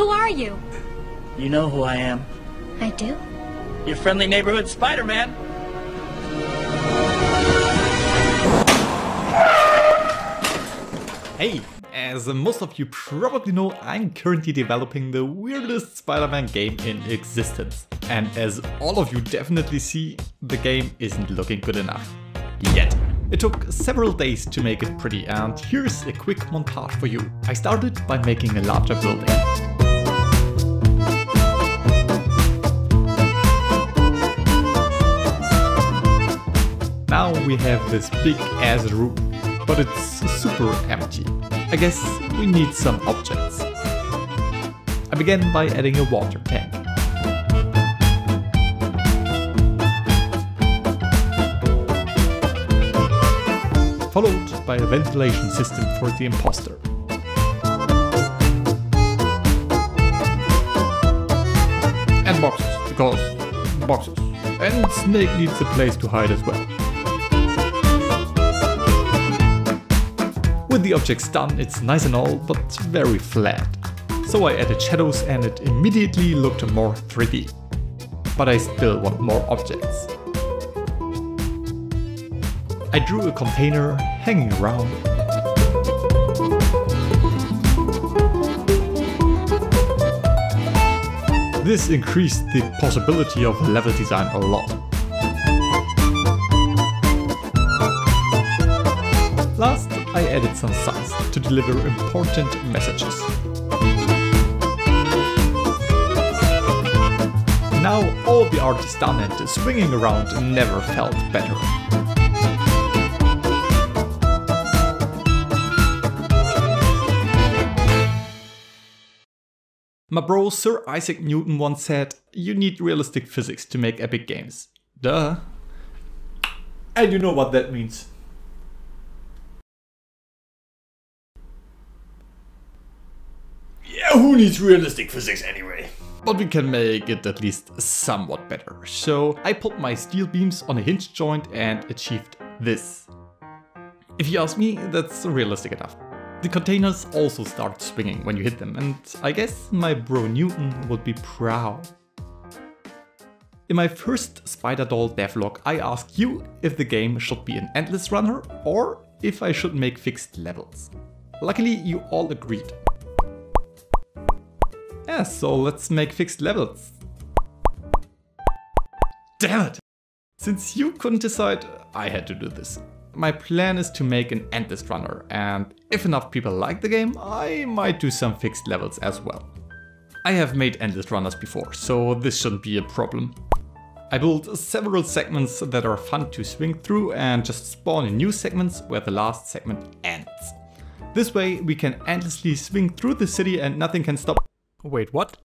Who are you? You know who I am. I do. Your friendly neighborhood Spider-Man. Hey, as most of you probably know, I'm currently developing the weirdest Spider-Man game in existence. And as all of you definitely see, the game isn't looking good enough. Yet. It took several days to make it pretty and here's a quick montage for you. I started by making a larger building. Now we have this big ass room but it's super empty. I guess we need some objects. I began by adding a water tank. Followed by a ventilation system for the imposter. And boxes, because boxes. And Snake needs a place to hide as well. With the objects done, it's nice and all, but very flat. So I added shadows and it immediately looked more 3D. But I still want more objects. I drew a container hanging around. This increased the possibility of level design a lot. Last, I added some signs to deliver important messages. Now all the art is done and swinging around never felt better. My bro Sir Isaac Newton once said, you need realistic physics to make epic games. Duh. And you know what that means. Who needs realistic physics anyway? But we can make it at least somewhat better. So I put my steel beams on a hinge joint and achieved this. If you ask me, that's realistic enough. The containers also start swinging when you hit them and I guess my bro Newton would be proud. In my first Spider Doll devlog I asked you if the game should be an endless runner or if I should make fixed levels. Luckily you all agreed. Yeah, so let's make fixed levels. Damn it! Since you couldn't decide, I had to do this. My plan is to make an endless runner, and if enough people like the game, I might do some fixed levels as well. I have made endless runners before, so this shouldn't be a problem. I built several segments that are fun to swing through and just spawn in new segments where the last segment ends. This way we can endlessly swing through the city and nothing can stop Wait, what?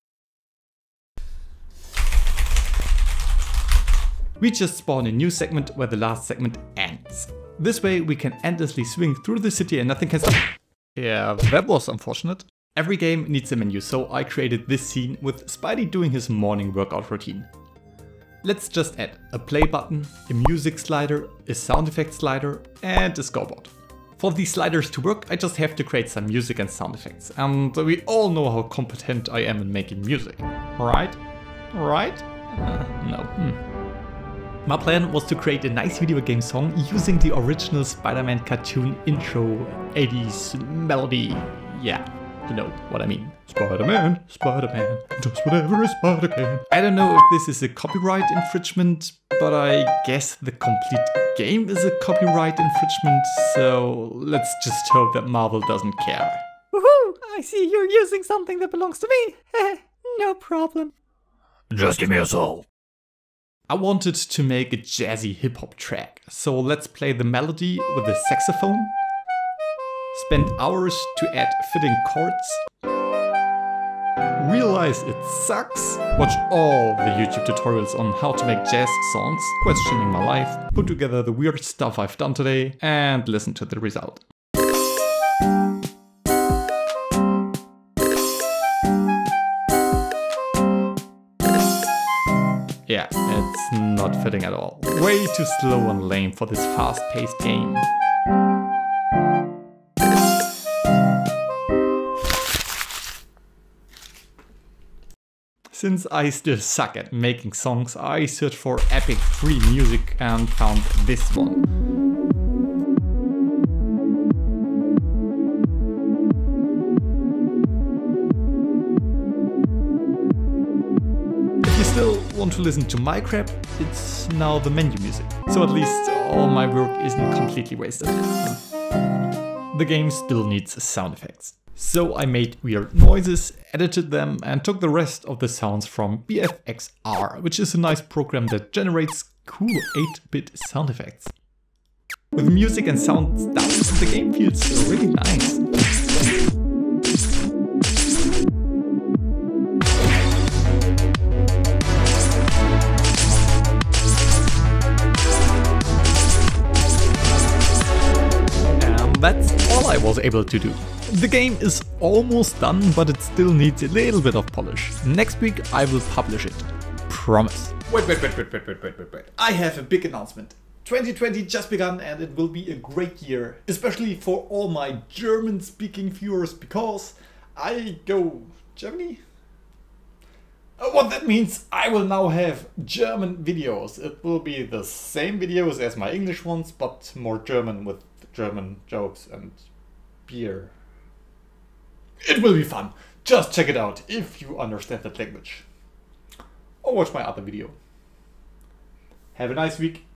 We just spawn a new segment where the last segment ends. This way we can endlessly swing through the city and nothing can stop. Yeah, that was unfortunate. Every game needs a menu, so I created this scene with Spidey doing his morning workout routine. Let's just add a play button, a music slider, a sound effect slider, and a scoreboard. For these sliders to work, I just have to create some music and sound effects. And we all know how competent I am in making music. Right? Right? Uh, no. Hmm. My plan was to create a nice video game song using the original Spider-Man cartoon intro 80s melody. Yeah, you know what I mean. Spider-Man, Spider-Man, does whatever a spider can. I don't know if this is a copyright infringement, but I guess the complete game is a copyright infringement, so let's just hope that Marvel doesn't care. Woohoo! I see you're using something that belongs to me. no problem. Just give me a soul. I wanted to make a jazzy hip hop track, so let's play the melody with a saxophone. Spend hours to add fitting chords realize it sucks, watch all the YouTube tutorials on how to make jazz songs, questioning my life, put together the weird stuff I've done today, and listen to the result. Yeah, it's not fitting at all. Way too slow and lame for this fast-paced game. Since I still suck at making songs, I searched for epic free music and found this one. If you still want to listen to my crap, it's now the menu music. So at least all my work isn't completely wasted. The game still needs sound effects. So I made weird noises, edited them and took the rest of the sounds from BFXR, which is a nice program that generates cool 8-bit sound effects. With music and sounds down, the game feels really nice. Was able to do. The game is almost done, but it still needs a little bit of polish. Next week I will publish it. Promise. Wait, wait, wait, wait, wait, wait, wait, wait, wait. I have a big announcement. 2020 just begun and it will be a great year, especially for all my German speaking viewers because I go Germany? Uh, What that means, I will now have German videos. It will be the same videos as my English ones, but more German with German jokes and beer. It will be fun. Just check it out if you understand that language. Or watch my other video. Have a nice week.